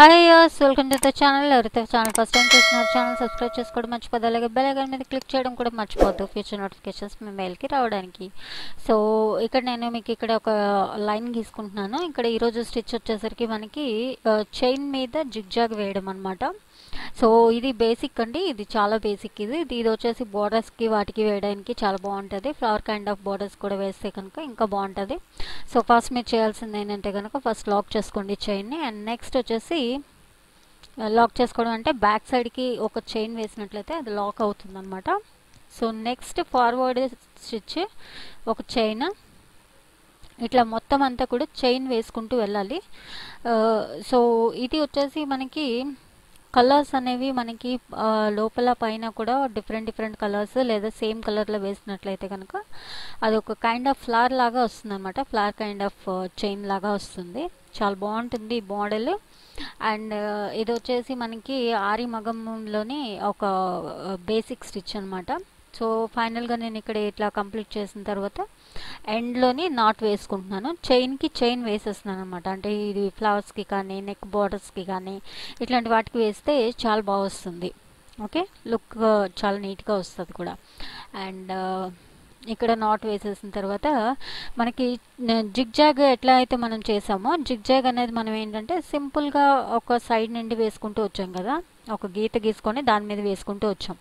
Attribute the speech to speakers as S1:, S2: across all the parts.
S1: Hi yes welcome to the channel ఎవరైతే channel first time చూస్తున్నారు channel subscribe చేసుకోవడం మర్చిపోద్దు అలాగే బెల్ ఐకాన్ మీద క్లిక్ చేయడం కూడా మర్చిపోద్దు ఫ్యూచర్ నోటిఫికేషన్స్ మీ మెయిల్కి రావడానికి. సో ఇక్కడ నేను మీకు ఇక్కడ ఒక లైన్ గీసుకుంటున్నాను. ఇక్కడ ఈరోజు స్టిచ్ వచ్చేసరికి మనకి uh, చైన్ మీద జిగ్జాగ్ వేయడం అనమాట సో ఇది బేసిక్ అండి. ఇది చాలా బేసిక్ ఇది. ఇది ఇది వచ్చేసి బోర్డర్స్కి వాటికి వేయడానికి చాలా బాగుంటుంది. ఫ్లవర్ కైండ్ ఆఫ్ బోర్డర్స్ కూడా వేస్తే కనుక ఇంకా బాగుంటుంది. సో ఫస్ట్ మీరు చేయాల్సింది ఏంటంటే కనుక ఫస్ట్ లాక్ చేసుకోండి చైన్ని అండ్ నెక్స్ట్ వచ్చేసి uh, లాక్ చేసుకోవడం అంటే బ్యాక్ సైడ్కి ఒక చైన్ వేసినట్లయితే అది లాక్ అవుతుంది సో నెక్స్ట్ ఫార్వర్డ్ స్టిచ్ ఒక చైన్ ఇట్లా మొత్తం అంతా కూడా చైన్ వేసుకుంటూ వెళ్ళాలి. Uh, సో ఇది వచ్చేసి మనకి కలర్స్ అనేవి మనకి లోపల పైన కూడా డిఫరెంట్ డిఫరెంట్ కలర్స్ లేదా సేమ్ కలర్లో వేసినట్లయితే కనుక అది ఒక కైండ్ ఆఫ్ ఫ్లవర్ లాగా వస్తుంది అనమాట ఫ్లవర్ కైండ్ ఆఫ్ చైన్ లాగా వస్తుంది. చాలా బాగుంటుంది ఈ మోడల్. అండ్ ఇది వచ్చేసి మనకి ఆరి మగంలోని ఒక బేసిక్ స్టిచ్ అనమాట సో ఫైనల్గా నేను ఇక్కడ ఇట్లా కంప్లీట్ చేసిన తర్వాత ఎండ్లోని నాట్ వేసుకుంటున్నాను. చైన్కి చైన్ వేసేస్తున్నాను అనమాట అంటే ఇది ఫ్లవర్స్కి కానీ నెక్ బార్డర్స్కి కానీ ఇట్లాంటి వాటికి వేస్తే చాలా బాగా వస్తుంది. ఓకే? లుక్ చాలా నీట్గా వస్తుంది కూడా. అండ్ ఇక్కడ నాట్ వేసేసిన తర్వాత మనకి జిగ్జాగ్ ఎట్లా అయితే మనం చేసామో జిగ్జాగ్ అనేది మనం ఏంటంటే సింపుల్గా ఒక సైడ్ నుండి వేసుకుంటూ వచ్చాం కదా. ఒక గీత గీసుకొని దాని మీద వేసుకుంటూ వచ్చాం.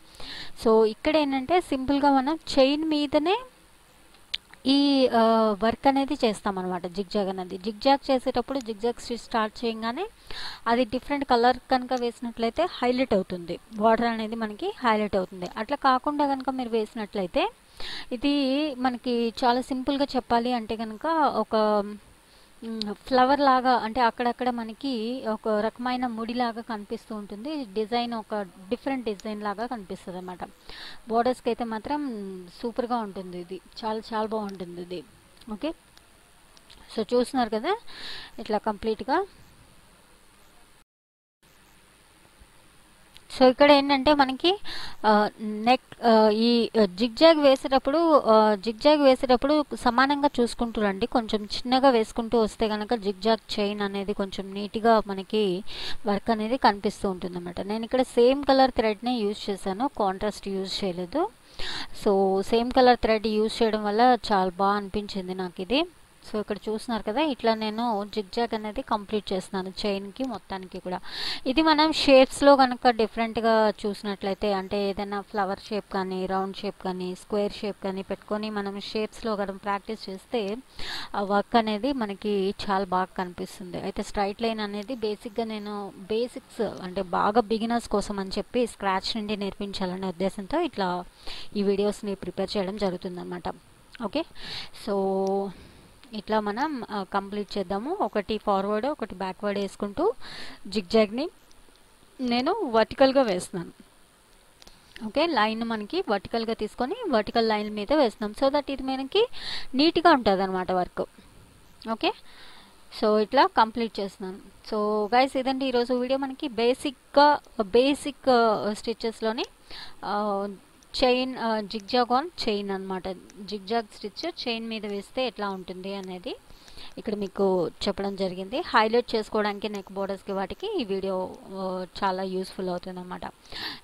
S1: సో ఇక్కడ ఏంటంటే సింపుల్గా మనం చైన్ మీదనే ఈ వర్క్ అనేది చేస్తామన్నమాట జిగ్జాగ్ అనేది. జిగ్జాగ్ చేసేటప్పుడు జిగ్జాగ్ స్టిచ్ స్టార్ట్ చేయగానే అది డిఫరెంట్ కలర్ కనుక వేసినట్లయితే హైలైట్ అవుతుంది. వాటర్ అనేది మనకి హైలైట్ అవుతుంది. అట్లా కాకుండా కనుక మీరు వేసినట్లయితే ఇది మనకి చాలా సింపుల్గా చెప్పాలి అంటే కనుక ఒక ఫ్లవర్ లాగా అంటే అక్కడక్కడ మనకి ఒక రకమైన ముడిలాగా కనిపిస్తూ ఉంటుంది. డిజైన్ ఒక డిఫరెంట్ డిజైన్ లాగా కనిపిస్తుంది అనమాట బోర్డర్స్కి అయితే మాత్రం సూపర్గా ఉంటుంది ఇది. చాలా చాలా బాగుంటుంది ఇది. ఓకే? సో చూస్తున్నారు కదా? ఇట్లా కంప్లీట్గా. సో ఇక్కడ ఏంటంటే మనకి నెక్ ఈ జిగ్జాగ్ వేసేటప్పుడు జిగ్జాగ్ వేసేటప్పుడు సమానంగా చూసుకుంటూ రండి. కొంచెం చిన్నగా వేసుకుంటూ వస్తే కనుక జిగ్జాగ్ చైన్ అనేది కొంచెం నీట్గా మనకి వర్క్ అనేది కనిపిస్తూ ఉంటుంది నేను ఇక్కడ సేమ్ కలర్ థ్రెడ్నే యూజ్ చేశాను. కాంట్రాస్ట్ యూజ్ చేయలేదు. So same colour thread use చేయడం వల్ల చాలా బాగా అనిపించింది నాకు ఇది సో ఇక్కడ చూస్తున్నారు కదా ఇట్లా నేను జిగ్జాగ్ అనేది కంప్లీట్ చేస్తున్నాను చైన్కి మొత్తానికి కూడా. ఇది మనం షేప్స్లో కనుక డిఫరెంట్గా చూసినట్లయితే అంటే ఏదైనా ఫ్లవర్ షేప్ కానీ రౌండ్ షేప్ కానీ స్క్వేర్ షేప్ కానీ పెట్టుకొని మనం షేప్స్లో కనుక ప్రాక్టీస్ చేస్తే ఆ వర్క్ అనేది మనకి చాలా బాగా కనిపిస్తుంది. అయితే స్ట్రైట్ లైన్ అనేది బేసిక్గా నేను బేసిక్స్ అంటే బాగా బిగినర్స్ కోసం అని చెప్పి స్క్రాచ్ నుండి నేర్పించాలనే ఉద్దేశంతో ఇట్లా ఈ వీడియోస్ని ప్రిపేర్ చేయడం జరుగుతుందన్నమాట. ఓకే? సో ఇట్లా మనం కంప్లీట్ చేద్దాము. ఒకటి ఫార్వర్డ్ ఒకటి బ్యాక్వర్డ్ వేసుకుంటూ జిగ్జాగ్ని నేను వర్టికల్గా వేస్తున్నాను. ఓకే లైన్ మనకి వర్టికల్గా తీసుకొని వర్టికల్ లైన్ మీద వేస్తున్నాం. సో దట్ ఇది మనకి నీట్గా ఉంటుంది అనమాట వర్క్. ఓకే సో ఇట్లా కంప్లీట్ చేస్తున్నాను. సో గైస్ ఇదండి ఈరోజు వీడియో. మనకి బేసిక్గా బేసిక్ స్టిచ్చెస్లోని చైన్ జిగ్జాగ్ ఆన్ చైన్ అనమాట జిగ్జాగ్ స్టిచ్ చైన్ మీద వేస్తే ఎట్లా ఉంటుంది అనేది ఇక్కడ మీకు చెప్పడం జరిగింది. హైలైట్ చేసుకోవడానికి నెక్ బోర్డర్స్కి వాటికి ఈ వీడియో చాలా యూస్ఫుల్ అవుతుంది అనమాట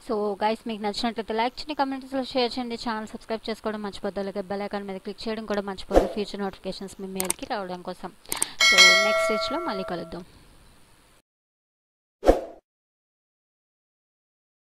S1: సో గైస్ మీకు నచ్చినట్లయితే లైక్ చేయండి కమెంట్స్లో షేర్ చేయండి ఛానల్ సబ్స్క్రైబ్ చేసుకోవడం మర్చిపోద్దు అలాగే బెల్ ఐకాన్ మీద క్లిక్ చేయడం కూడా మర్చిపోద్దు ఫ్యూచర్ నోటిఫికేషన్స్ మీ మెయిల్కి రావడం కోసం. సో నెక్స్ట్ స్టేజ్లో మళ్ళీ కలుద్దాం.